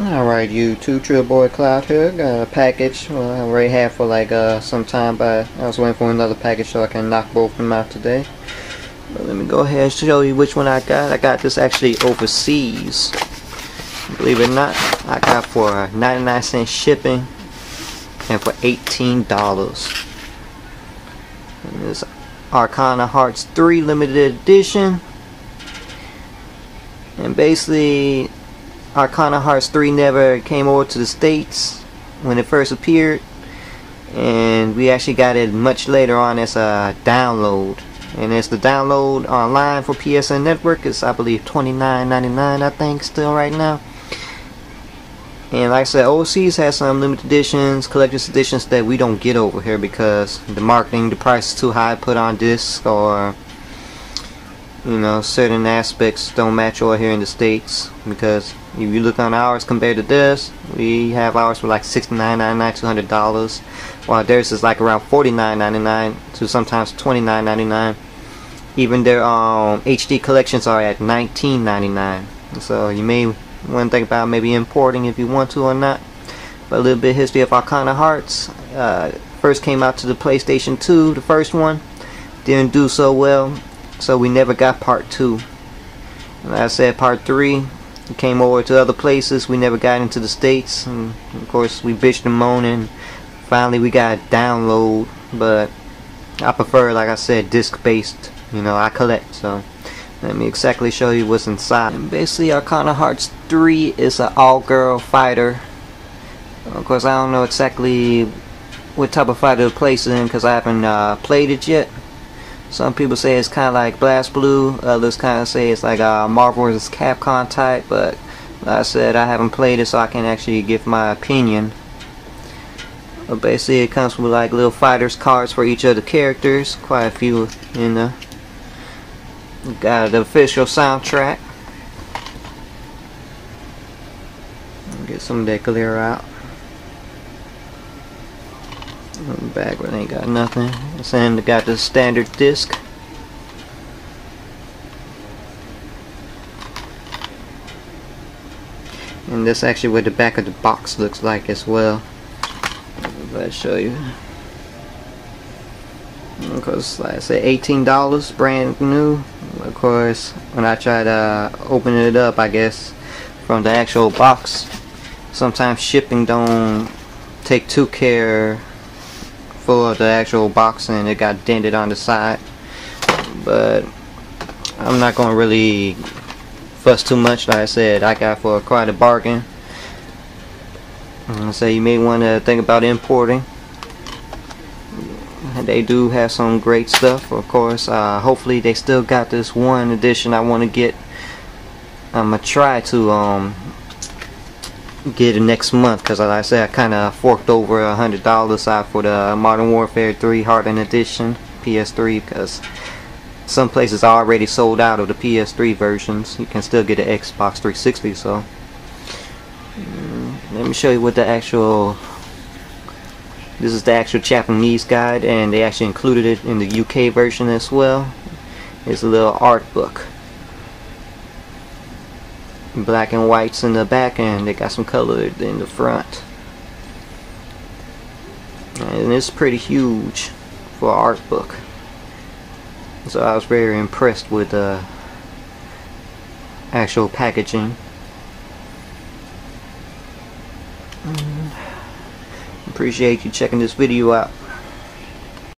Alright YouTube, Trilla Boy Cloud here, got a package well, I already had for like uh, some time but I was waiting for another package so I can knock both of them out today. But let me go ahead and show you which one I got. I got this actually overseas. Believe it or not, I got for 99 cent shipping and for $18. And this Arcana Hearts 3 limited edition. And basically Arcana Hearts 3 never came over to the States when it first appeared. And we actually got it much later on as a download. And as the download online for PSN Network. Is I believe $29.99 I think still right now. And like I said overseas has some limited editions collector's editions that we don't get over here because the marketing the price is too high put on disc or you know certain aspects don't match over here in the States. Because if you look on ours compared to this we have ours for like $69.99 $200 while theirs is like around $49.99 to sometimes $29.99 even their um, HD collections are at $19.99 so you may want to think about maybe importing if you want to or not. But a little bit history of Arcana Hearts uh, first came out to the PlayStation 2 the first one. Didn't do so well so we never got part two. Like I said, part three we came over to other places. We never got into the states, and of course we bitched and moaned, and finally we got a download. But I prefer, like I said, disc-based. You know, I collect, so let me exactly show you what's inside. And basically, Arcana Hearts 3 is an all-girl fighter. Of course, I don't know exactly what type of fighter to place it in because I haven't uh, played it yet. Some people say it's kind of like BlazBlue, Others kind of say it's like a Marvel vs. Capcom type. But like I said, I haven't played it, so I can actually give my opinion. But basically, it comes with like little fighters cards for each of the characters. Quite a few in the. Got the official soundtrack. Get some of that clear out. Back where they ain't got nothing. Sam got the standard disc. And this actually what the back of the box looks like as well. Let's show you. Because like I said, $18 brand new. Of course, when I try to open it up, I guess, from the actual box, sometimes shipping don't take too care full of the actual box and it got dented on the side. But I'm not gonna really fuss too much. Like I said I got for quite a bargain. So you may want to think about importing. They do have some great stuff of course. Uh, hopefully they still got this one edition I want to get. I'm gonna try to um, get it next month because like I said I kind of forked over a hundred dollars out for the Modern Warfare 3 Hardened Edition PS3 because some places are already sold out of the PS3 versions. You can still get the Xbox 360 so. Mm, let me show you what the actual this is the actual Japanese guide and they actually included it in the UK version as well. It's a little art book black and whites in the back and they got some color in the front. And it's pretty huge for an art book. So I was very impressed with the actual packaging. Mm-hmm. Appreciate you checking this video out